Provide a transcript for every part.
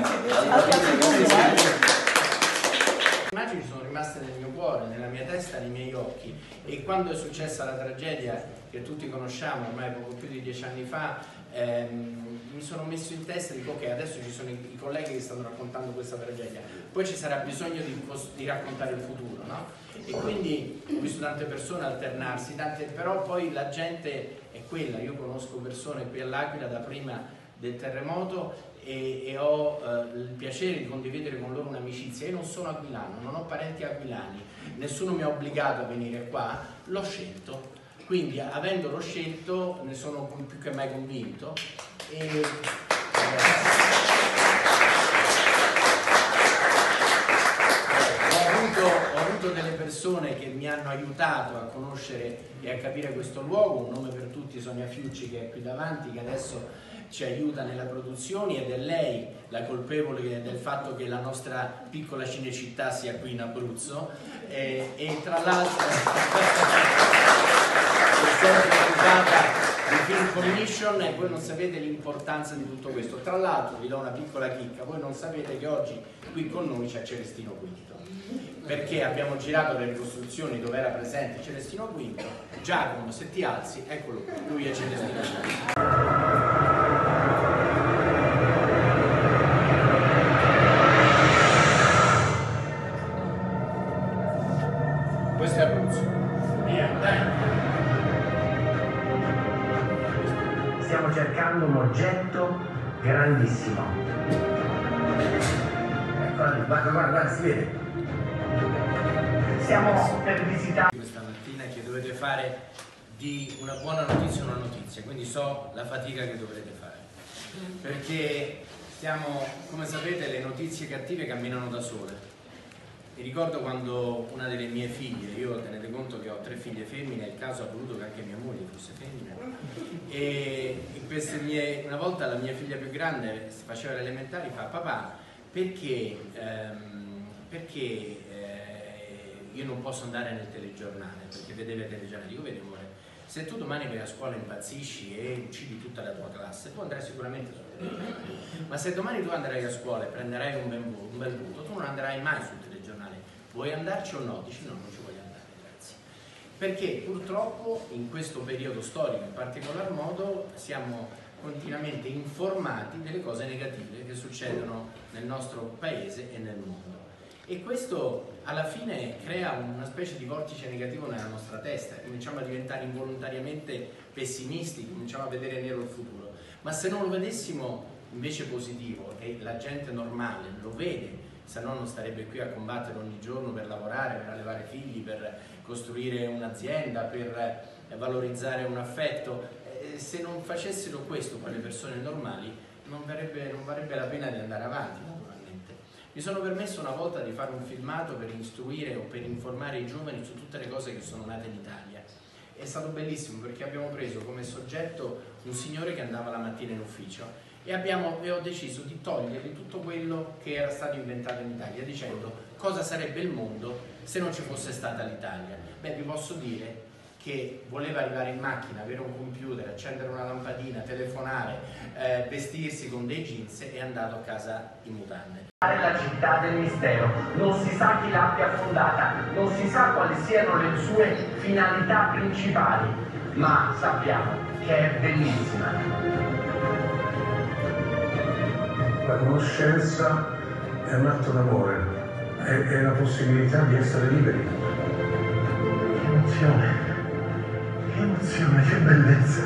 Le immagini sono rimaste nel mio cuore, nella mia testa, nei miei occhi. E quando è successa la tragedia che tutti conosciamo ormai poco più di dieci anni fa ehm, mi sono messo in testa e dico ok adesso ci sono i, colleghi che stanno raccontando questa tragedia. Poi ci sarà bisogno di, di raccontare il futuro no? e quindi ho visto tante persone alternarsi tante, però poi la gente è quella. Io conosco persone qui all'Aquila da prima del terremoto e, e ho eh, il piacere di condividere con loro un'amicizia. Io non sono aquilano, non ho parenti aquilani, nessuno mi ha obbligato a venire qua, l'ho scelto. Quindi avendolo scelto ne sono più che mai convinto. E, eh, delle persone che mi hanno aiutato a conoscere e a capire questo luogo, un nome per tutti Sonia Fiucci che è qui davanti, che adesso ci aiuta nella produzione ed è lei la colpevole del fatto che la nostra piccola cinecittà sia qui in Abruzzo e, e tra l'altro è sempre occupata di Film Commission e voi non sapete l'importanza di tutto questo. Tra l'altro vi do una piccola chicca, voi non sapete che oggi qui con noi c'è Celestino Quinto perché abbiamo girato le ricostruzioni dove era presente Celestino Quinto, Giacomo se ti alzi, eccolo qui, lui è Celestino Quinto. Cercando un oggetto grandissimo. Guarda, guarda, guarda, si vede. Stiamo per visitare. Questa mattina che dovete fare di una buona notizia una notizia, quindi so la fatica che dovrete fare. Perché stiamo, come sapete, le notizie cattive camminano da sole mi ricordo quando una delle mie figlie, io tenete conto che ho tre figlie femmine, il caso ha voluto che anche mia moglie fosse femmina, e mie, una volta la mia figlia più grande faceva le elementari fa papà perché, ehm, perché eh, io non posso andare nel telegiornale, perché vedeva il telegiornale, vedi amore, se tu domani vai a scuola impazzisci e uccidi tutta la tua classe, tu andrai sicuramente sul telegiornale. Ma se domani tu andrai a scuola e prenderai un bel voto, tu non andrai mai sul telegiornale vuoi andarci o no? Dici no, non ci voglio andare, grazie. Perché purtroppo in questo periodo storico in particolar modo siamo continuamente informati delle cose negative che succedono nel nostro paese e nel mondo. E questo alla fine crea una specie di vortice negativo nella nostra testa, cominciamo a diventare involontariamente pessimisti, cominciamo a vedere nero il futuro. Ma se non lo vedessimo invece positivo e la gente normale lo vede se no non starebbe qui a combattere ogni giorno per lavorare, per allevare figli, per costruire un'azienda, per valorizzare un affetto. Eh, se non facessero questo quelle persone normali non, verrebbe, non varrebbe la pena di andare avanti naturalmente. Mi sono permesso una volta di fare un filmato per istruire o per informare i giovani su tutte le cose che sono nate in Italia. È stato bellissimo perché abbiamo preso come soggetto un signore che andava la mattina in ufficio e, abbiamo, e ho deciso di togliere tutto quello che era stato inventato in Italia dicendo cosa sarebbe il mondo se non ci fosse stata l'Italia. Beh, vi posso dire che voleva arrivare in macchina, avere un computer, accendere una lampadina, telefonare, eh, vestirsi con dei jeans e è andato a casa in mutande. La città del mistero, non si sa chi l'abbia fondata, non si sa quali siano le sue finalità principali, ma sappiamo che è bellissima la conoscenza è un atto d'amore, è, è la possibilità di essere liberi. Che emozione, che emozione, che bellezza.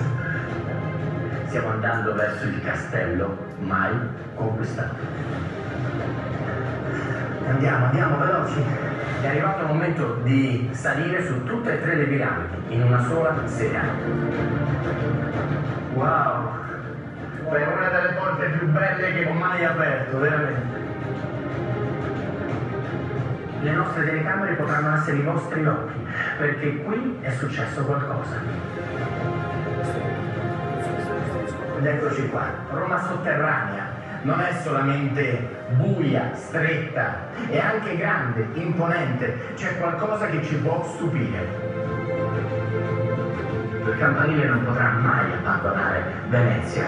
Stiamo andando verso il castello mai conquistato. Andiamo, andiamo veloci. È arrivato il momento di salire su tutte e tre le piramidi in una sola sera. Wow! È una delle porte più belle che ho mai aperto, veramente. Le nostre telecamere potranno essere i vostri occhi, perché qui è successo qualcosa. Ed eccoci qua, Roma sotterranea, non è solamente buia, stretta, è anche grande, imponente, c'è qualcosa che ci può stupire. Il campanile non potrà mai abbandonare Venezia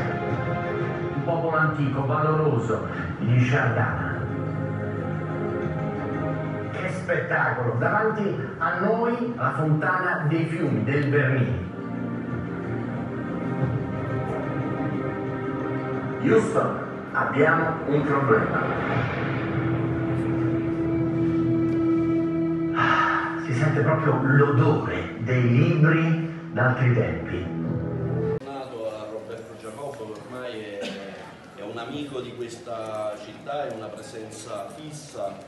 popolo antico, valoroso, gli Shardana. Che spettacolo! Davanti a noi la fontana dei fiumi del Bernini. Houston, abbiamo un problema. Ah, si sente proprio l'odore dei libri d'altri tempi. Nato a Roberto Giacobbo, ormai è, è un amico di questa città, è una presenza fissa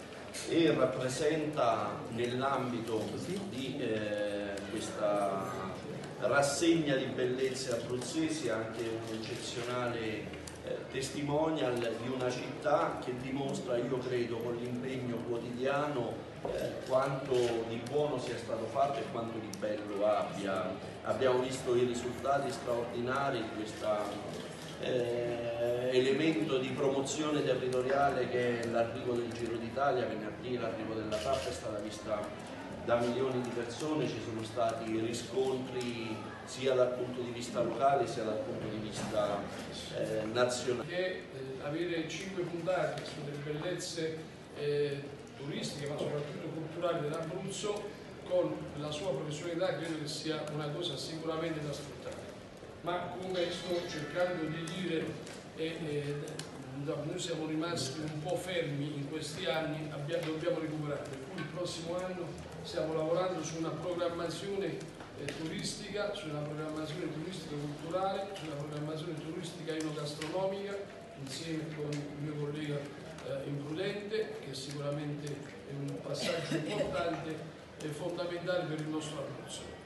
e rappresenta nell'ambito di eh, questa rassegna di bellezze abruzzesi anche un eccezionale testimonial di una città che dimostra, io credo, con l'impegno quotidiano eh, quanto di buono sia stato fatto e quanto di bello abbia. Abbiamo visto i risultati straordinari di questo eh, elemento di promozione territoriale che è l'arrivo del Giro d'Italia, venerdì l'arrivo della tappa è stata vista da milioni di persone, ci sono stati riscontri sia dal punto di vista locale sia dal punto di vista eh, nazionale. Che eh, avere cinque puntate sulle bellezze eh, turistiche ma soprattutto culturali dell'Abruzzo con la sua professionalità credo che sia una cosa sicuramente da sfruttare. Ma come sto cercando di dire, noi siamo rimasti un po' fermi in questi anni, abbiamo, dobbiamo recuperare, per cui il prossimo anno stiamo lavorando su una programmazione eh, turistica, su una programmazione turistica culturale, su una programmazione turistica enogastronomica, insieme con il mio collega eh, Imprudente, che sicuramente è un passaggio importante e fondamentale per il nostro Abruzzo.